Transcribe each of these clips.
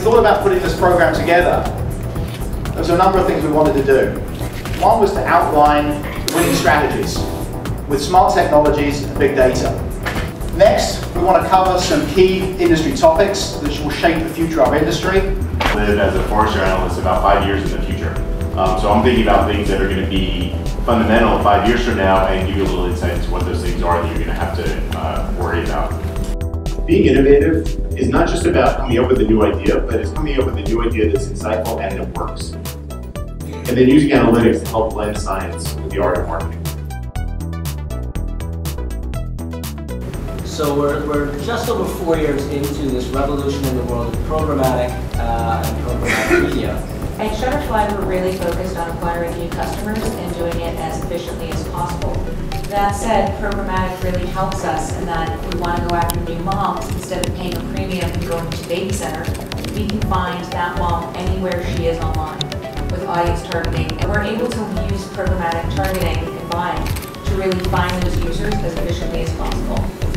thought about putting this program together, there was a number of things we wanted to do. One was to outline winning strategies with smart technologies and big data. Next, we want to cover some key industry topics that will shape the future of our industry. live as a Forrester analyst about five years in the future. Um, so I'm thinking about things that are going to be fundamental five years from now and give you a little insight into what those things are that you're going to have to uh, worry about. Being innovative is not just about coming up with a new idea, but it's coming up with a new idea that's insightful and it works. And then using analytics to help blend science with the art of marketing. So we're, we're just over four years into this revolution in the world of programmatic uh, and programmatic media. At Shutterfly, we're really focused on acquiring new customers and doing it as efficiently as possible. That said, programmatic really helps us in that if we want to go after new moms, instead of paying a premium and going to BabyCenter, we can find that mom anywhere she is online with audience targeting. And we're able to use programmatic targeting and buying to really find those users as efficiently as possible.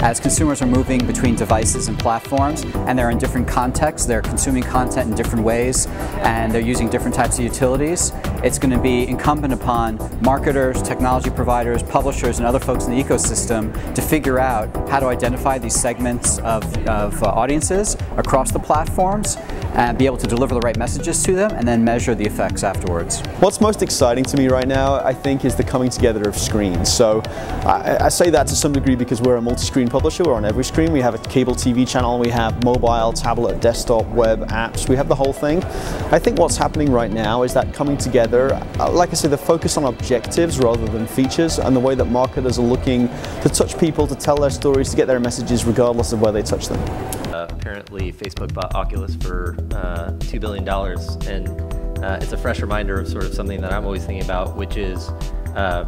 As consumers are moving between devices and platforms and they're in different contexts, they're consuming content in different ways and they're using different types of utilities, it's going to be incumbent upon marketers, technology providers, publishers and other folks in the ecosystem to figure out how to identify these segments of, of uh, audiences across the platforms and be able to deliver the right messages to them and then measure the effects afterwards. What's most exciting to me right now, I think, is the coming together of screens. So I, I say that to some degree because we're a multi-screen publisher, we're on every screen. We have a cable TV channel, we have mobile, tablet, desktop, web, apps, we have the whole thing. I think what's happening right now is that coming together, uh, like I say, the focus on objectives rather than features and the way that marketers are looking to touch people, to tell their stories, to get their messages regardless of where they touch them. Uh, apparently, Facebook bought Oculus for uh, $2 billion, and uh, it's a fresh reminder of sort of something that I'm always thinking about, which is uh,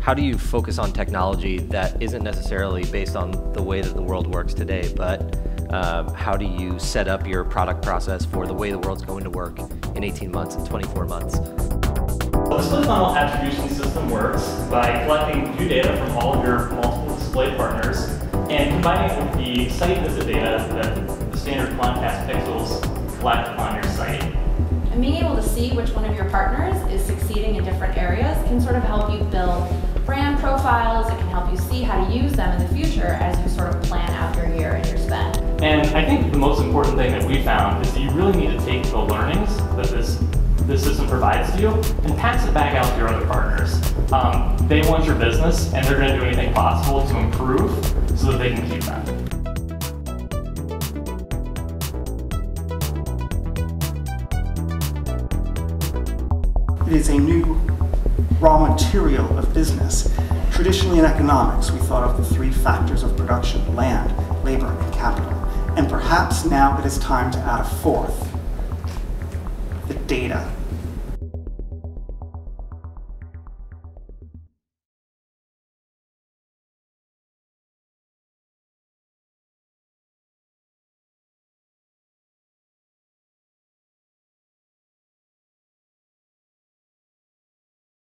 how do you focus on technology that isn't necessarily based on the way that the world works today, but um, how do you set up your product process for the way the world's going to work in 18 months and 24 months? The split funnel attribution system works by collecting view data from all of your multiple display partners and combining it with the site visit data that the standard Quantcast pixels collect on your site. And being able to see which one of your partners is succeeding in different areas can sort of help you use them in the future as you sort of plan out your year and your spend. And I think the most important thing that we found is that you really need to take the learnings that this this system provides to you and pass it back out to your other partners. Um, they want your business and they're going to do anything possible to improve so that they can keep that. It is a new raw material of business. Traditionally in economics, we thought of the three factors of production, land, labor, and capital. And perhaps now it is time to add a fourth, the data